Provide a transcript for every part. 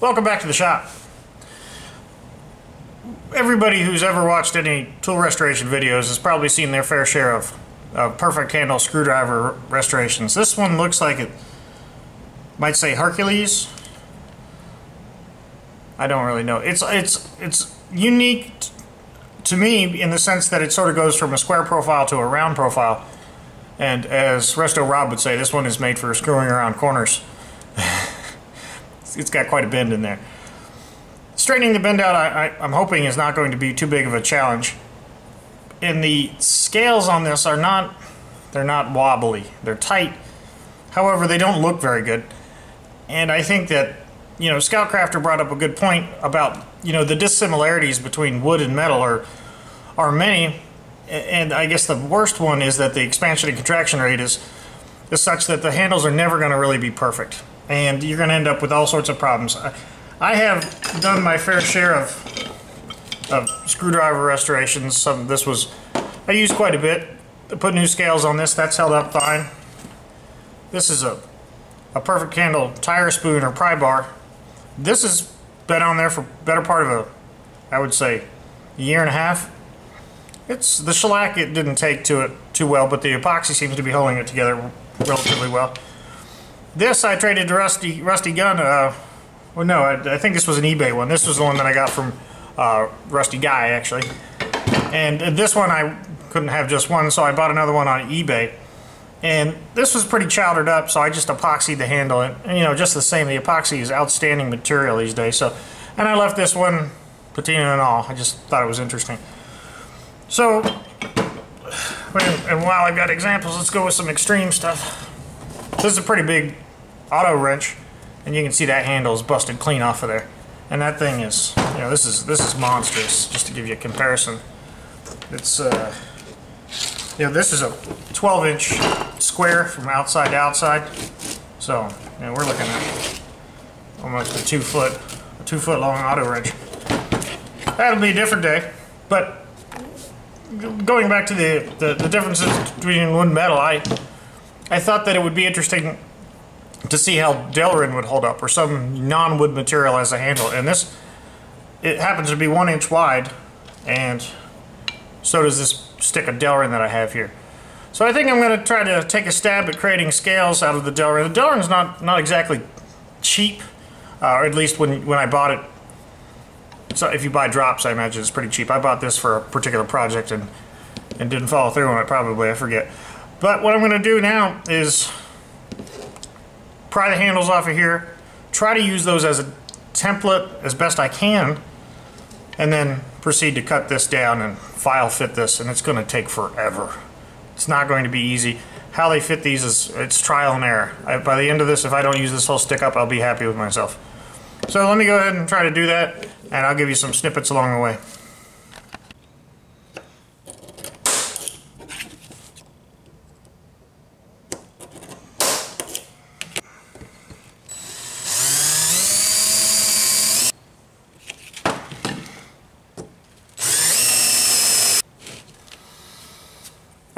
Welcome back to the shop. Everybody who's ever watched any tool restoration videos has probably seen their fair share of, of perfect handle screwdriver restorations. This one looks like it might say Hercules. I don't really know. It's it's it's unique to me in the sense that it sort of goes from a square profile to a round profile. And as Resto Rob would say, this one is made for screwing around corners. It's got quite a bend in there. Straightening the bend out, I, am hoping, is not going to be too big of a challenge. And the scales on this are not, they're not wobbly. They're tight. However, they don't look very good. And I think that, you know, Scout Crafter brought up a good point about, you know, the dissimilarities between wood and metal are, are many. And I guess the worst one is that the expansion and contraction rate is, is such that the handles are never going to really be perfect and you're going to end up with all sorts of problems. I have done my fair share of, of screwdriver restorations. Some this was I used quite a bit. I put new scales on this. That's held up fine. This is a a perfect handle tire spoon or pry bar. This has been on there for better part of a I would say a year and a half. It's the shellac it didn't take to it too well, but the epoxy seems to be holding it together relatively well. This I traded to Rusty Rusty Gun. Uh, well, no, I, I, think this was an eBay one. This was the one that I got from uh, Rusty Guy, actually. And this one I couldn't have just one, so I bought another one on eBay. And this was pretty chowdered up, so I just epoxied the handle. And, you know, just the same, the epoxy is outstanding material these days. So, And I left this one patina and all. I just thought it was interesting. So, and while I've got examples, let's go with some extreme stuff. This is a pretty big auto wrench, and you can see that handle is busted clean off of there. And that thing is, you know, this is this is monstrous. Just to give you a comparison, it's uh, you know, this is a 12-inch square from outside to outside. So, you know, we're looking at almost a two-foot, a two-foot-long auto wrench. That'll be a different day, but going back to the, the, the differences between wood and metal, I I thought that it would be interesting to see how Delrin would hold up or some non-wood material as a handle. And this, it happens to be one inch wide and so does this stick of Delrin that I have here. So I think I'm going to try to take a stab at creating scales out of the Delrin. The Delrin's not, not exactly cheap, uh, or at least when, when I bought it. So if you buy drops, I imagine it's pretty cheap. I bought this for a particular project and, and didn't follow through on it probably, I forget. But what I'm going to do now is pry the handles off of here, try to use those as a template as best I can, and then proceed to cut this down and file fit this, and it's going to take forever. It's not going to be easy. How they fit these is it's trial and error. I, by the end of this, if I don't use this whole stick up, I'll be happy with myself. So let me go ahead and try to do that, and I'll give you some snippets along the way.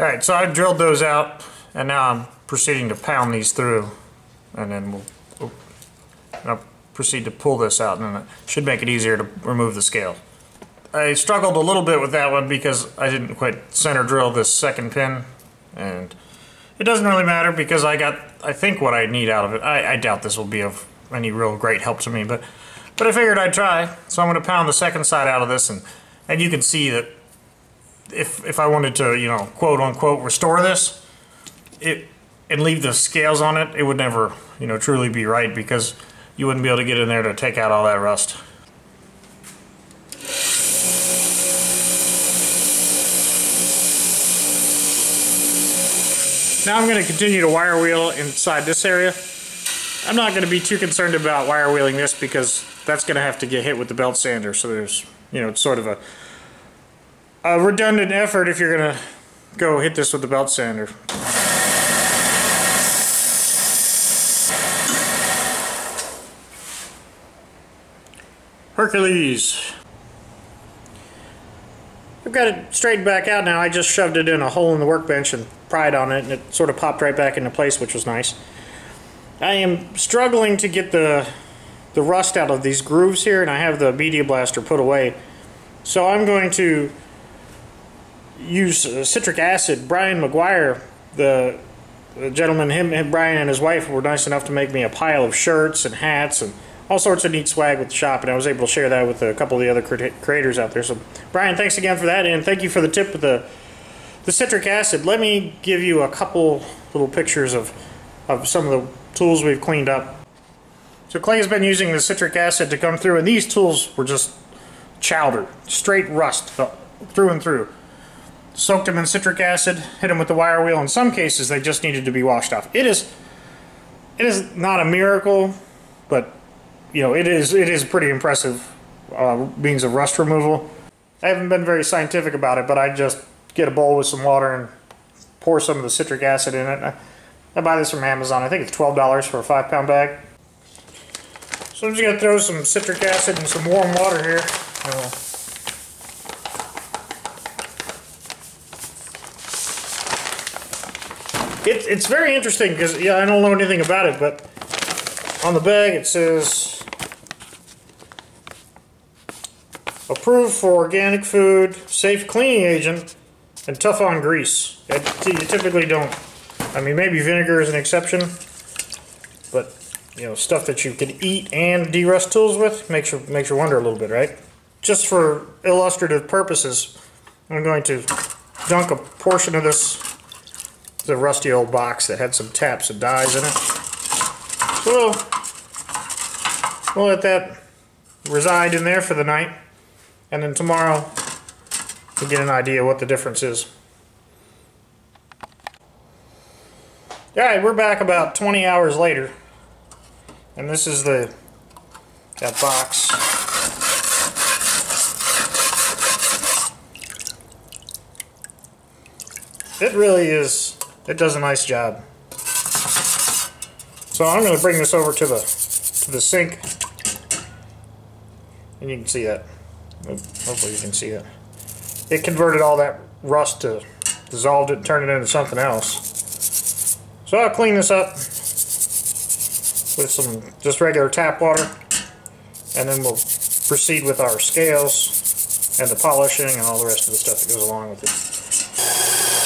Alright, so I drilled those out and now I'm proceeding to pound these through and then we'll, I'll proceed to pull this out and it should make it easier to remove the scale. I struggled a little bit with that one because I didn't quite center drill this second pin and it doesn't really matter because I got I think what I need out of it. I, I doubt this will be of any real great help to me but but I figured I'd try so I'm going to pound the second side out of this and and you can see that if if I wanted to, you know, quote unquote restore this, it and leave the scales on it, it would never, you know, truly be right because you wouldn't be able to get in there to take out all that rust. Now I'm going to continue to wire wheel inside this area. I'm not going to be too concerned about wire wheeling this because that's going to have to get hit with the belt sander. So there's, you know, it's sort of a a redundant effort if you're gonna go hit this with the belt sander. Hercules. I've got it straightened back out now. I just shoved it in a hole in the workbench and pried on it and it sort of popped right back into place, which was nice. I am struggling to get the the rust out of these grooves here, and I have the Media Blaster put away. So I'm going to use uh, citric acid. Brian McGuire, the, the gentleman, him, him, Brian and his wife were nice enough to make me a pile of shirts and hats and all sorts of neat swag with the shop, and I was able to share that with a couple of the other creators out there. So, Brian, thanks again for that, and thank you for the tip of the the citric acid. Let me give you a couple little pictures of of some of the tools we've cleaned up. So Clay has been using the citric acid to come through, and these tools were just chowder, straight rust through and through. Soaked them in citric acid, hit them with the wire wheel. In some cases, they just needed to be washed off. It is, it is not a miracle, but you know, it is it is pretty impressive uh, means of rust removal. I haven't been very scientific about it, but I just get a bowl with some water and pour some of the citric acid in it. I, I buy this from Amazon. I think it's $12 for a five pound bag. So I'm just to throw some citric acid and some warm water here. It's very interesting because yeah, I don't know anything about it, but on the bag it says Approved for organic food, safe cleaning agent, and tough on grease. You typically don't. I mean, maybe vinegar is an exception, but you know, stuff that you can eat and derust tools with makes you makes you wonder a little bit, right? Just for illustrative purposes, I'm going to dunk a portion of this the rusty old box that had some taps and dies in it. So we'll, we'll let that reside in there for the night and then tomorrow to get an idea what the difference is. Alright, we're back about 20 hours later. And this is the that box. It really is, it does a nice job. So I'm going to bring this over to the to the sink. And you can see that. Hopefully you can see it. It converted all that rust to dissolved it and turned it into something else. So I'll clean this up with some just regular tap water and then we'll proceed with our scales and the polishing and all the rest of the stuff that goes along with it.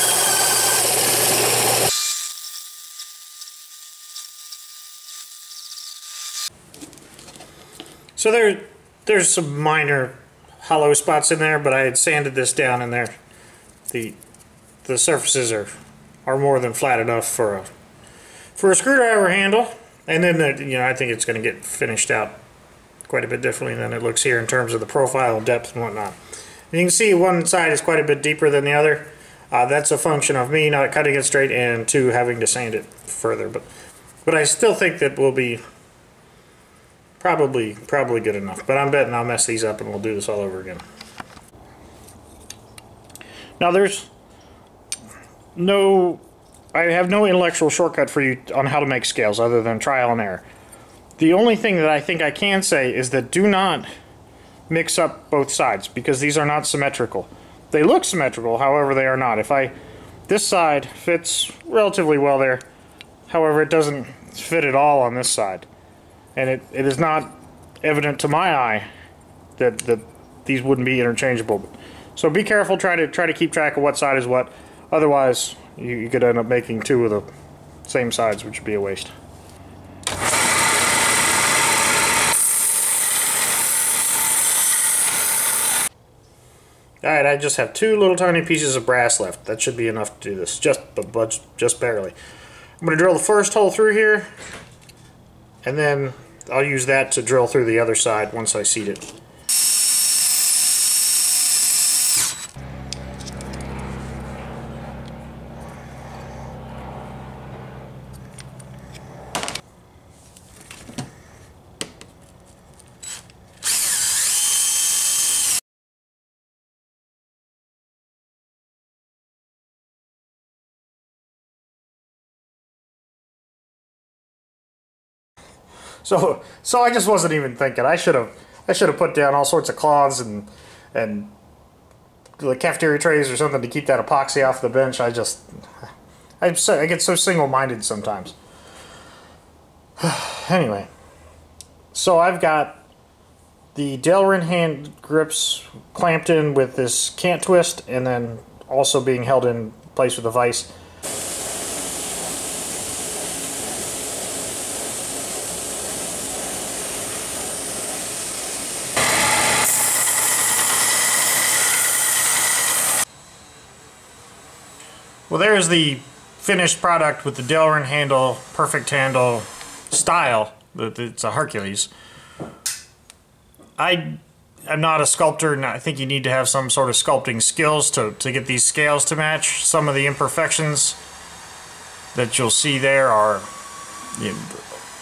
So there, there's some minor hollow spots in there, but I had sanded this down in there. The the surfaces are are more than flat enough for a for a screwdriver handle. And then the, you know I think it's going to get finished out quite a bit differently than it looks here in terms of the profile and depth and whatnot. And you can see one side is quite a bit deeper than the other. Uh, that's a function of me not cutting it straight and two having to sand it further. But but I still think that we'll be Probably, probably good enough. But I'm betting I'll mess these up and we'll do this all over again. Now there's no, I have no intellectual shortcut for you on how to make scales other than trial and error. The only thing that I think I can say is that do not mix up both sides because these are not symmetrical. They look symmetrical, however they are not. If I, this side fits relatively well there, however it doesn't fit at all on this side and it, it is not evident to my eye that, that these wouldn't be interchangeable. So be careful, try to try to keep track of what side is what. Otherwise, you, you could end up making two of the same sides, which would be a waste. Alright, I just have two little tiny pieces of brass left. That should be enough to do this, just but just barely. I'm going to drill the first hole through here, and then I'll use that to drill through the other side once I seat it. So so I just wasn't even thinking. I should have I should have put down all sorts of cloths and and like cafeteria trays or something to keep that epoxy off the bench. I just I'm so, I get so single-minded sometimes. anyway, So I've got the Delrin hand grips clamped in with this cant twist and then also being held in place with a vise. Well, there's the finished product with the Delrin handle, perfect handle style. It's a Hercules. I am not a sculptor, and I think you need to have some sort of sculpting skills to, to get these scales to match. Some of the imperfections that you'll see there are you know,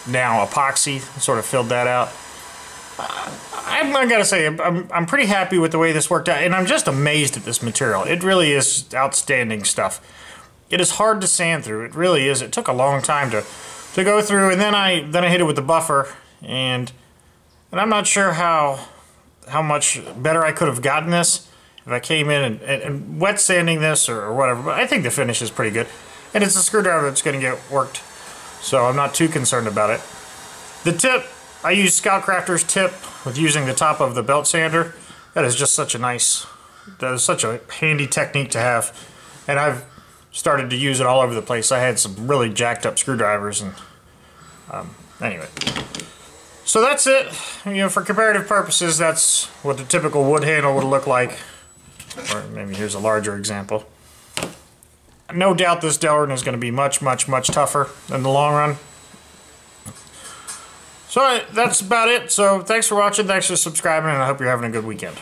now epoxy, sort of filled that out. I'm, I gotta say, I'm, I'm pretty happy with the way this worked out, and I'm just amazed at this material. It really is outstanding stuff. It is hard to sand through. It really is. It took a long time to to go through, and then I then I hit it with the buffer, and and I'm not sure how how much better I could have gotten this if I came in and, and, and wet sanding this or, or, whatever. But I think the finish is pretty good, and it's a screwdriver that's going to get worked, so I'm not too concerned about it. The tip I use Scoutcrafter's tip with using the top of the belt sander. That is just such a nice, that is such a handy technique to have, and I've started to use it all over the place. I had some really jacked up screwdrivers and um, anyway. So that's it. You know, for comparative purposes, that's what the typical wood handle would look like. Or maybe here's a larger example. No doubt this Delrin is going to be much, much, much tougher in the long run. So that's about it. So thanks for watching. Thanks for subscribing, and I hope you're having a good weekend.